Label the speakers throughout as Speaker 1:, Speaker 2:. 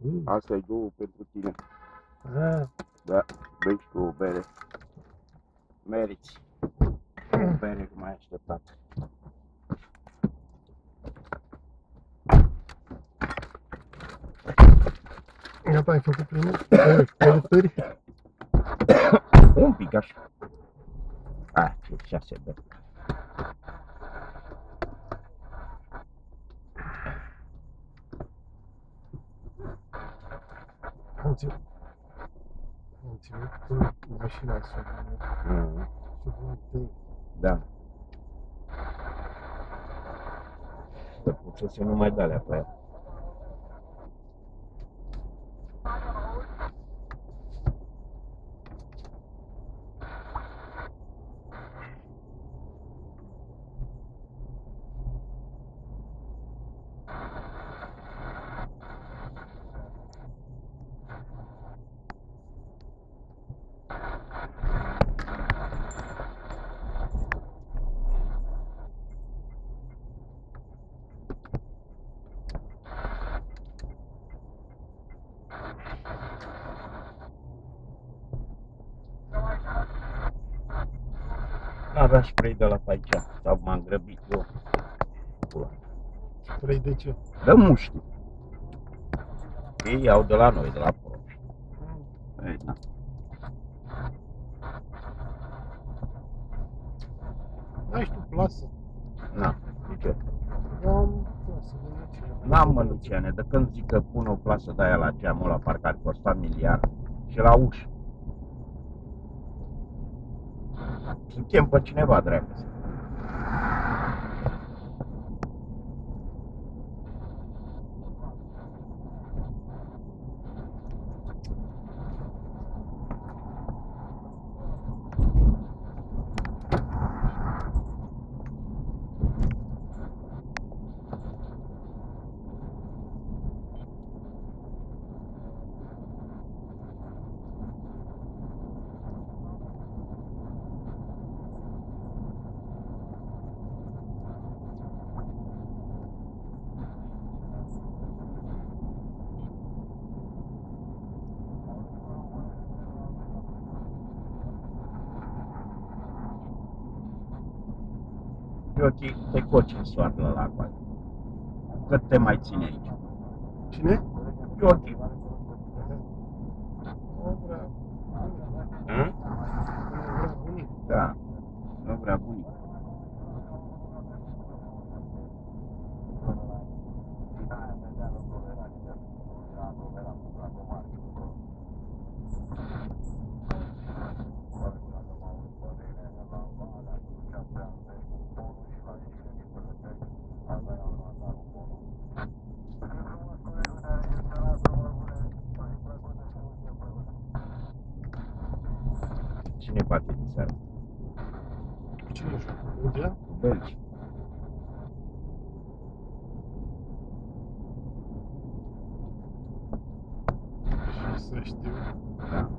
Speaker 1: Mm.
Speaker 2: Asta e două pentru tine.
Speaker 1: Ah,
Speaker 2: Da, bei și tu o bere. Meriți. O bere cum ai așteptat.
Speaker 1: gata, ai făcut primul? Eh, Cărătări?
Speaker 2: Un pic așa. A, ce șase bere.
Speaker 1: Am ținut. Am ținut în mașina asta.
Speaker 2: Mm,
Speaker 1: Și bun, tei.
Speaker 2: Da. Să pusese numai de alea pe ea. N-avea spray de la pe aici. Sau m-am grăbit eu. Pula.
Speaker 1: Spray de ce?
Speaker 2: Dă mușchi. Ei iau de la noi, de la proști. Ei, da.
Speaker 1: Ai și tu plasă.
Speaker 2: Na, zice.
Speaker 1: Eu am plasă de nici.
Speaker 2: N-am mă, Luciane, de când zic că pun o plasă de aia la geamul la parcat costa miliard și la ușă. Să chem pe cineva, dreaptă. Iochi, te coci în soarele la acolo. Cât te mai ține aici?
Speaker 1: Cine?
Speaker 2: Iochi.
Speaker 1: Nu
Speaker 2: Cine bate de seara?
Speaker 1: Cine joacă? Belgia?
Speaker 2: Belgi.
Speaker 1: Și să știu.
Speaker 2: Da.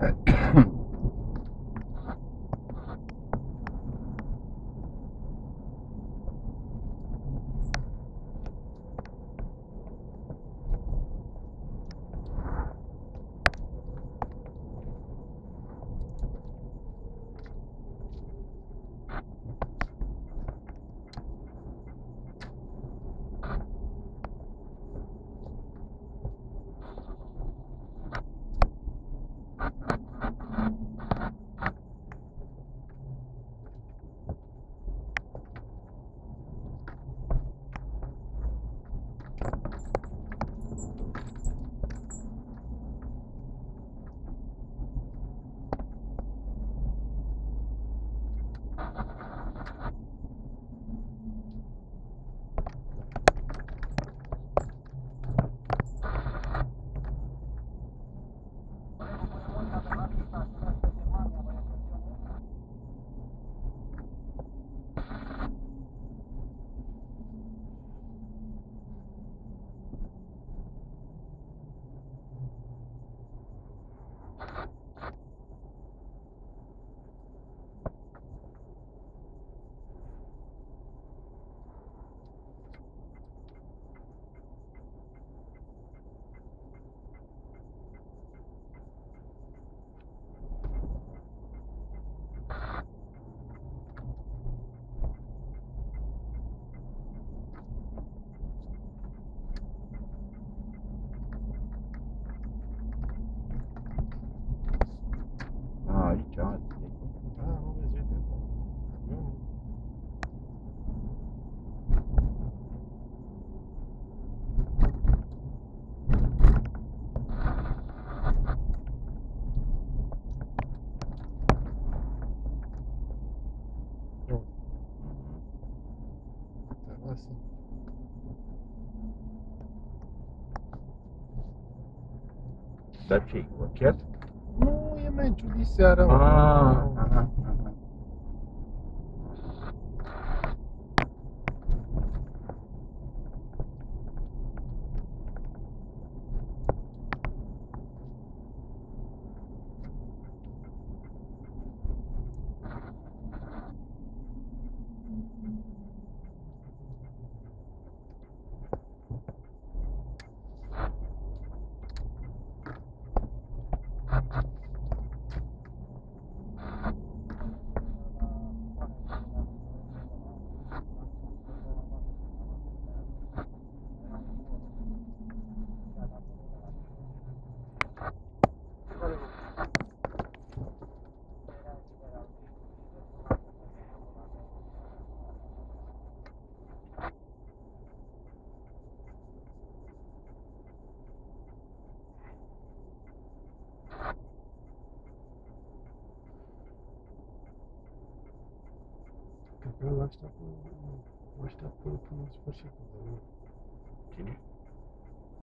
Speaker 2: Ahem. Dar ce e, ochet?
Speaker 1: Nu, e meciul de seară. mă.
Speaker 2: Ah, aha, aha.
Speaker 1: Cred că ăla așteaptă, o